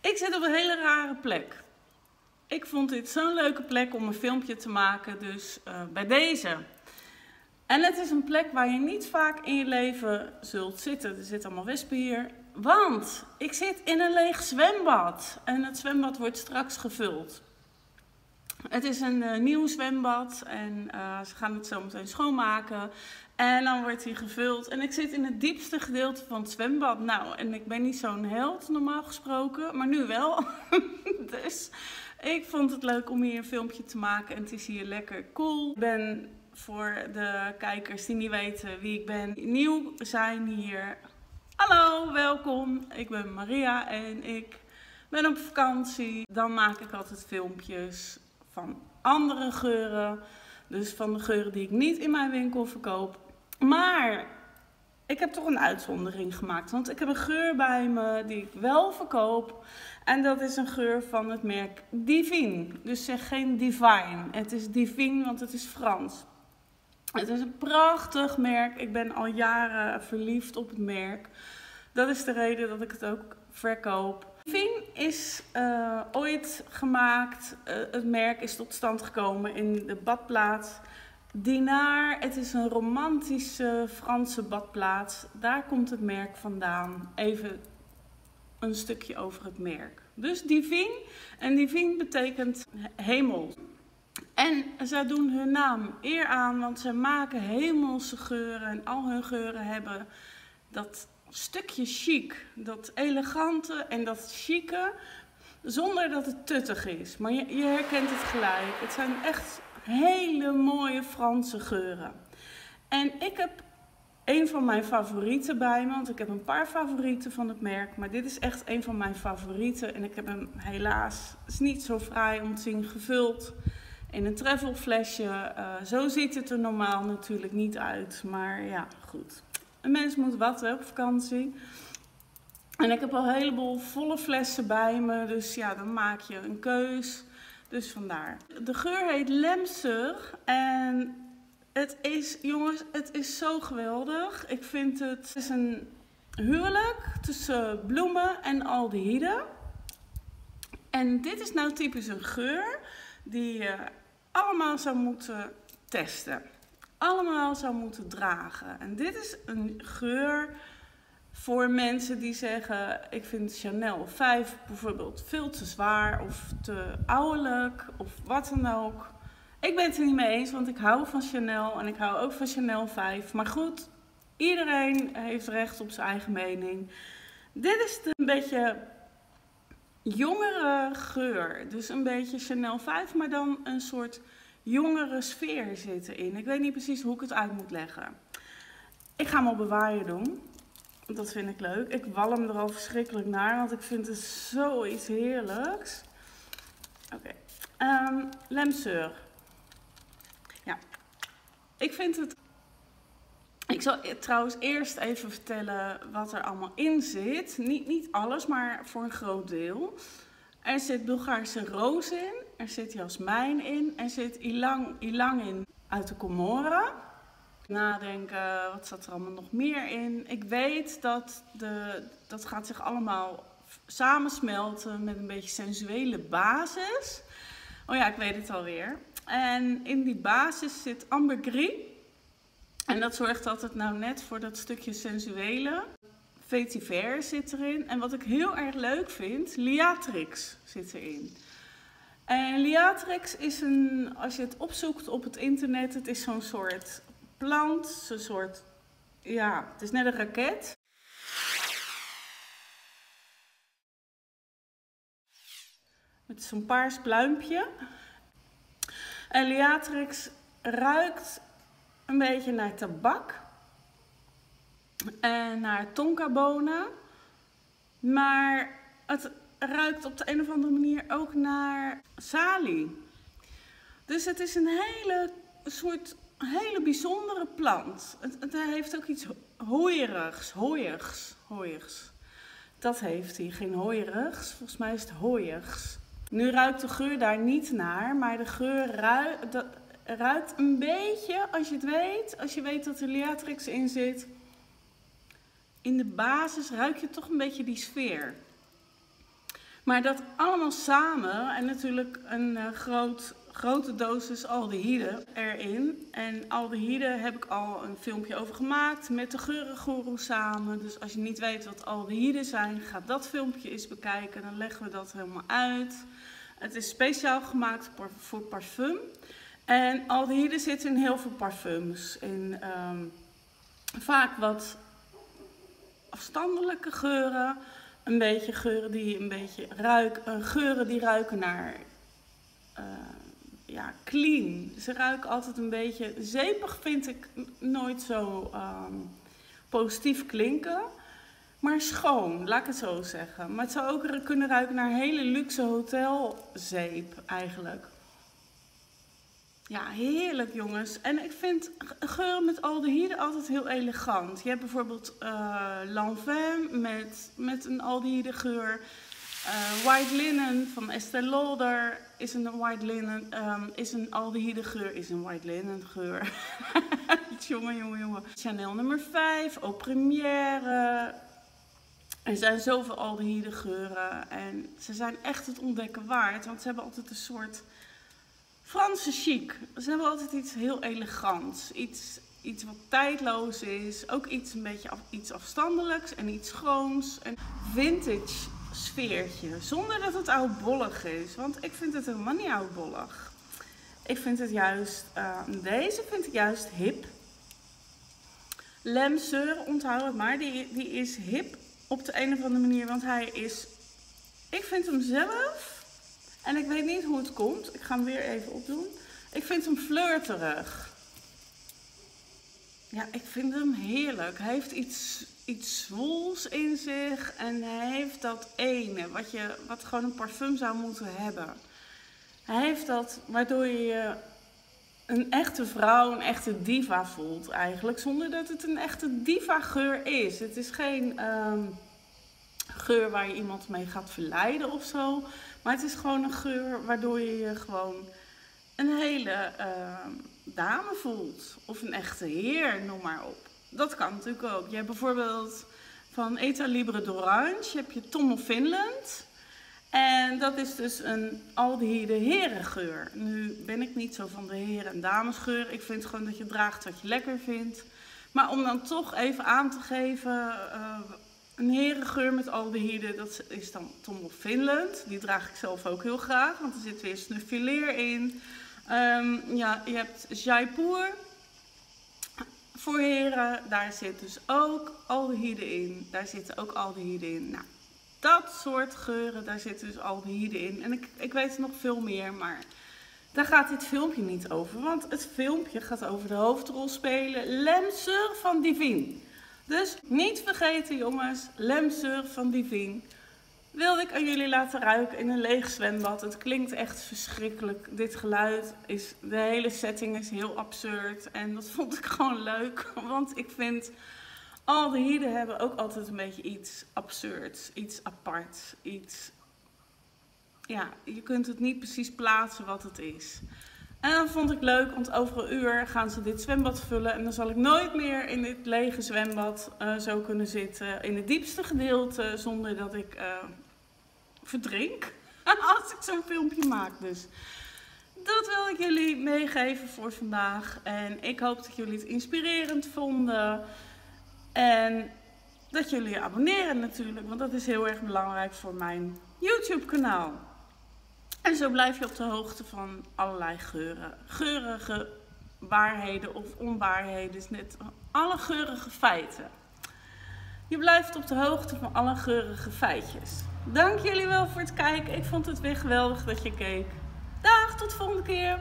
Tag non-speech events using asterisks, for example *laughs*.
Ik zit op een hele rare plek. Ik vond dit zo'n leuke plek om een filmpje te maken, dus uh, bij deze. En het is een plek waar je niet vaak in je leven zult zitten. Er zitten allemaal wespen hier. Want ik zit in een leeg zwembad. En het zwembad wordt straks gevuld. Het is een uh, nieuw zwembad en uh, ze gaan het zo meteen schoonmaken. En dan wordt hij gevuld. En ik zit in het diepste gedeelte van het zwembad. Nou, en ik ben niet zo'n held normaal gesproken, maar nu wel. *laughs* dus ik vond het leuk om hier een filmpje te maken. En het is hier lekker cool. Ik ben voor de kijkers die niet weten wie ik ben, nieuw zijn hier. Hallo, welkom. Ik ben Maria en ik ben op vakantie. Dan maak ik altijd filmpjes van andere geuren. Dus van de geuren die ik niet in mijn winkel verkoop. Maar ik heb toch een uitzondering gemaakt. Want ik heb een geur bij me die ik wel verkoop. En dat is een geur van het merk Divine. Dus zeg geen Divine. Het is Divine, want het is Frans. Het is een prachtig merk. Ik ben al jaren verliefd op het merk. Dat is de reden dat ik het ook verkoop. Divine is uh, ooit gemaakt. Uh, het merk is tot stand gekomen in de badplaats Dinar, het is een romantische Franse badplaats. Daar komt het merk vandaan. Even een stukje over het merk. Dus Divine. En Divine betekent hemel. En zij doen hun naam eer aan, want zij maken hemelse geuren. En al hun geuren hebben dat stukje chic, dat elegante en dat chique, zonder dat het tuttig is. Maar je, je herkent het gelijk. Het zijn echt hele mooie Franse geuren. En ik heb een van mijn favorieten bij me, want ik heb een paar favorieten van het merk, maar dit is echt een van mijn favorieten. En ik heb hem helaas, is niet zo fraai om te zien, gevuld in een travelflesje. Uh, zo ziet het er normaal natuurlijk niet uit, maar ja, goed. Een mens moet wat op vakantie. En ik heb al een heleboel volle flessen bij me, dus ja, dan maak je een keus. Dus vandaar. De geur heet Lemsur en het is, jongens, het is zo geweldig. Ik vind het, het is een huwelijk tussen bloemen en aldehyde. En dit is nou typisch een geur die je allemaal zou moeten testen. Allemaal zou moeten dragen. En dit is een geur voor mensen die zeggen, ik vind Chanel 5 bijvoorbeeld veel te zwaar of te ouderlijk of wat dan ook. Ik ben het er niet mee eens, want ik hou van Chanel en ik hou ook van Chanel 5. Maar goed, iedereen heeft recht op zijn eigen mening. Dit is een beetje jongere geur. Dus een beetje Chanel 5, maar dan een soort jongere sfeer zit erin. Ik weet niet precies hoe ik het uit moet leggen. Ik ga hem op bewaaien doen. Dat vind ik leuk. Ik walm er al verschrikkelijk naar, want ik vind het zoiets heerlijks. Oké. Okay. Ehm, lemseur. Ja. Ik vind het... Ik zal trouwens eerst even vertellen wat er allemaal in zit. Niet, niet alles, maar voor een groot deel. Er zit Bulgaarse roos in. Er zit jasmijn in. Er zit ilang, ilang in uit de Comoren nadenken, wat zat er allemaal nog meer in. Ik weet dat de, dat gaat zich allemaal samensmelten met een beetje sensuele basis. Oh ja, ik weet het alweer. En in die basis zit ambergris. En dat zorgt altijd nou net voor dat stukje sensuele. Vetiver zit erin. En wat ik heel erg leuk vind, Liatrix zit erin. En Liatrix is een, als je het opzoekt op het internet, het is zo'n soort plant, een soort, ja, het is net een raket. Met zo'n paars pluimpje. En Liatrix ruikt een beetje naar tabak. En naar tonkabonen. Maar het ruikt op de een of andere manier ook naar salie. Dus het is een hele soort hele bijzondere plant. Het, het heeft ook iets hooierigs, hooiigs, hooiigs. Dat heeft hij, geen hooierigs. Volgens mij is het hooiigs. Nu ruikt de geur daar niet naar, maar de geur ruikt, ruikt een beetje, als je het weet, als je weet dat er Liatrix in zit, in de basis ruik je toch een beetje die sfeer. Maar dat allemaal samen en natuurlijk een uh, groot, grote dosis aldehyde erin. En aldehyde heb ik al een filmpje over gemaakt met de geurengoeroe samen. Dus als je niet weet wat aldehyde zijn, ga dat filmpje eens bekijken. Dan leggen we dat helemaal uit. Het is speciaal gemaakt voor parfum. En aldehyde zit in heel veel parfums. In um, vaak wat afstandelijke geuren. Een beetje geuren die een beetje ruiken. Geuren die ruiken naar clean. Ze ruiken altijd een beetje. Zeepig vind ik nooit zo um, positief klinken. Maar schoon, laat ik het zo zeggen. Maar het zou ook kunnen ruiken naar hele luxe hotelzeep eigenlijk. Ja, heerlijk jongens. En ik vind geuren met aldehyde altijd heel elegant. Je hebt bijvoorbeeld uh, Lanvin met, met een aldehyde geur. Uh, white Linen van Estée Lauder is een white linen, um, is een aldehyde geur, is een white linen geur. *laughs* jongen, jongen, jongen. Chanel nummer 5, Au Première. Er zijn zoveel aldehyde geuren en ze zijn echt het ontdekken waard, want ze hebben altijd een soort Franse chic. Ze hebben altijd iets heel elegants. Iets, iets wat tijdloos is. Ook iets een beetje iets afstandelijks en iets schoons. Een vintage sfeertje. Zonder dat het oudbollig is. Want ik vind het helemaal niet oudbollig. Ik vind het juist, uh, deze vind ik juist hip. Lemseur, onthoud het maar. Die, die is hip op de een of andere manier. Want hij is, ik vind hem zelf en ik weet niet hoe het komt. Ik ga hem weer even opdoen. Ik vind hem flirterig. Ja, ik vind hem heerlijk. Hij heeft iets, iets zwoels in zich. En hij heeft dat ene, wat, je, wat gewoon een parfum zou moeten hebben. Hij heeft dat, waardoor je je een echte vrouw, een echte diva voelt eigenlijk. Zonder dat het een echte diva geur is. Het is geen um, geur waar je iemand mee gaat verleiden of zo. Maar het is gewoon een geur waardoor je je gewoon een hele uh, dame voelt. Of een echte heer, noem maar op. Dat kan natuurlijk ook. Je hebt bijvoorbeeld van Eta Libre d'Orange heb je Tom Finland. En dat is dus een aldehyde herengeur. Nu ben ik niet zo van de heren- en damesgeur. Ik vind gewoon dat je draagt wat je lekker vindt. Maar om dan toch even aan te geven uh, een herengeur met aldehyde, dat is dan Tom of Finland. Die draag ik zelf ook heel graag, want er zit weer snuffileer in. Um, ja, je hebt Jaipur voor heren. Daar zit dus ook aldehyde in. Daar zitten ook aldehyde in. Nou, dat soort geuren, daar zit dus aldehyde in. En ik, ik weet nog veel meer, maar daar gaat dit filmpje niet over. Want het filmpje gaat over de hoofdrol spelen Lemser van Divine. Dus niet vergeten jongens, lemseur van Divine. Wilde ik aan jullie laten ruiken in een leeg zwembad. Het klinkt echt verschrikkelijk. Dit geluid is, de hele setting is heel absurd. En dat vond ik gewoon leuk. *laughs* Want ik vind, al de hieden hebben ook altijd een beetje iets absurds. Iets apart. Iets, ja, je kunt het niet precies plaatsen wat het is. En dat vond ik leuk, want over een uur gaan ze dit zwembad vullen. En dan zal ik nooit meer in dit lege zwembad uh, zo kunnen zitten. In het diepste gedeelte, zonder dat ik uh, verdrink. *laughs* Als ik zo'n filmpje maak dus. Dat wil ik jullie meegeven voor vandaag. En ik hoop dat jullie het inspirerend vonden. En dat jullie je abonneren natuurlijk, want dat is heel erg belangrijk voor mijn YouTube kanaal. En zo blijf je op de hoogte van allerlei geuren. Geurige waarheden of onwaarheden. is net alle geurige feiten. Je blijft op de hoogte van alle geurige feitjes. Dank jullie wel voor het kijken. Ik vond het weer geweldig dat je keek. Dag, tot de volgende keer.